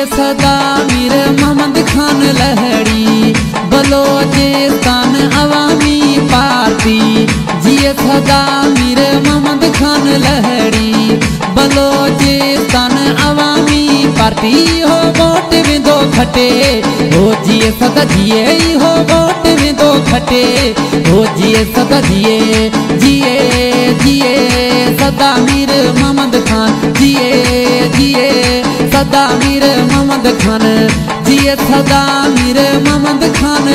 صدا میر محمد خان لہڑی بلوچستان عوامی پارٹی جی صدا میر محمد خان لہڑی بلوچستان عوامی پارٹی ہو ووٹ ہوتے رو جی سد جیے ہو ووٹ میں دو کھٹے ہو جی صدا جیے جیے جیے صدا میر محمد خان جیے جی جی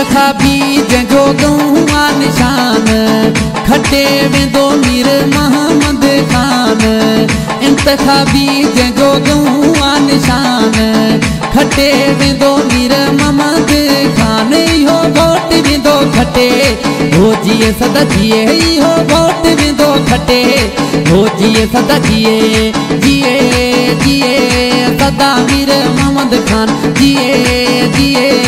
جج دو نشان کھٹے ویر محمد خان انت بھی نشان کھٹے ویر محمد خان یہ بہت وٹے بوجی سد جی بہت وٹے بوجی سد جی جی جی سدا میر محمد خان جی جی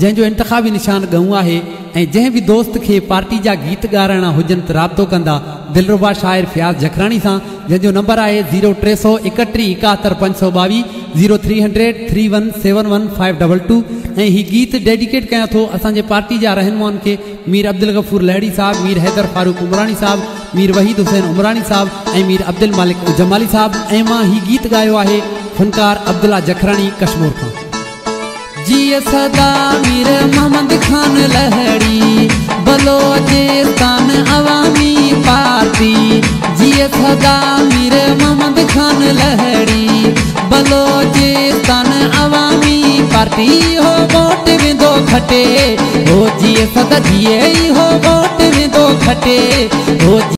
جنو انتخابی نشان گََ ہے جن بھی دوست کے پارٹ جا گیت گائےا ہوجن رابطہ کردہ دلربا شاعر فیاض جکھرانی سے جنوب نمبر ہے زیرو ٹے سو اکٹھی اکہتر پو بہ zero three hundred three one seven one five double two یہ ہاں گیت ڈیڈیکیٹ کریں تو اے پارٹ رہنماؤن کے میر عبد الغور لہڑی صاحب میر حیدر فاروق امرانی صاحب میر وحید حسین امرانی صاحب اور میر ابد ال مالک جمالی صاحب ہی گیت گایا ہے فنکار عبد اللہ جکھرانی کشمور کا جی صدا میر محمد خان لہڑی بلوچستان عوامی پارٹی جی صدا میر محمد خان لہڑی بلوچستان عوامی پارٹی ہو ووٹ کھٹے ہو جی صدا سن اوامی پارٹی کھٹے ہو